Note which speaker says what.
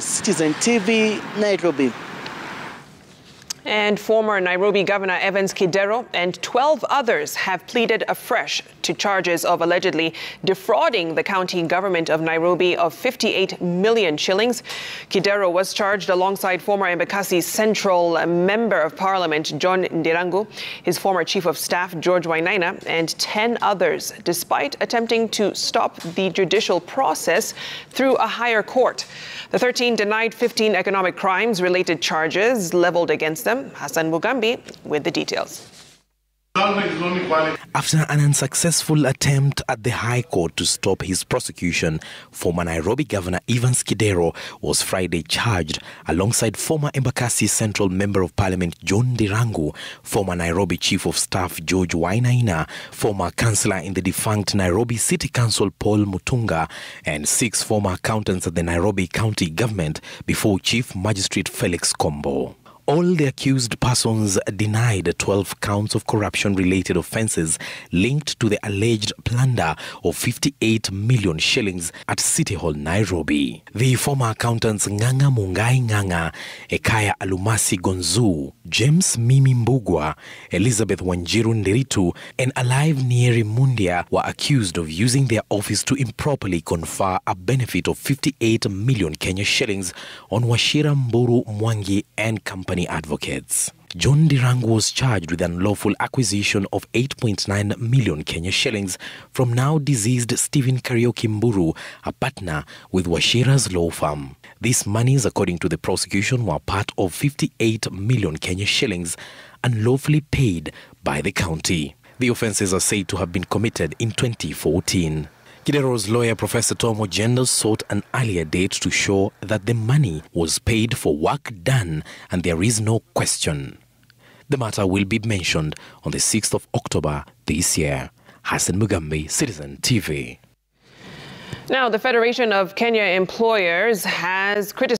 Speaker 1: Citizen TV, Nairobi.
Speaker 2: And former Nairobi Governor Evans Kidero and 12 others have pleaded afresh to charges of allegedly defrauding the county government of Nairobi of 58 million shillings. Kidero was charged alongside former Embakasi Central Member of Parliament John Ndirangu, his former Chief of Staff George Wainaina, and 10 others, despite attempting to stop the judicial process through a higher court. The 13 denied 15 economic crimes related charges leveled against them Hassan Mugambi with the details.
Speaker 3: After an unsuccessful attempt at the High Court to stop his prosecution, former Nairobi Governor Evans Kidero was Friday charged alongside former Embakasi Central Member of Parliament John Ndirangu, former Nairobi Chief of Staff George Wainaina, former councillor in the defunct Nairobi City Council Paul Mutunga, and six former accountants at the Nairobi County Government before Chief Magistrate Felix Kombo. All the accused persons denied 12 counts of corruption related offences linked to the alleged plunder of 58 million shillings at City Hall, Nairobi. The former accountants Nganga Mungai Nganga, Ekaya Alumasi Gonzu, James Mimi Mbugwa, Elizabeth Wanjiru Nderitu, and Alice Nieri Mundia were accused of using their office to improperly confer a benefit of 58 million Kenya shillings on Wachira Mburu Mwangi and company company advocates. John Ndirangu was charged with unlawful acquisition of 8.9 million Kenya shillings from now deceased Stephen Kariuki Mburu, a partner with Wachira's law firm. These monies, according to the prosecution, were part of 58 million Kenya shillings unlawfully paid by the county. The offences are said to have been committed in 2014. Kidero's lawyer, Professor Tom Ojienda, sought an earlier date to show that the money was paid for work done and there is no question. The matter will be mentioned on the 6th of October this year. Hassan Mugambi, Citizen TV.
Speaker 2: Now, the Federation of Kenya Employers has criticized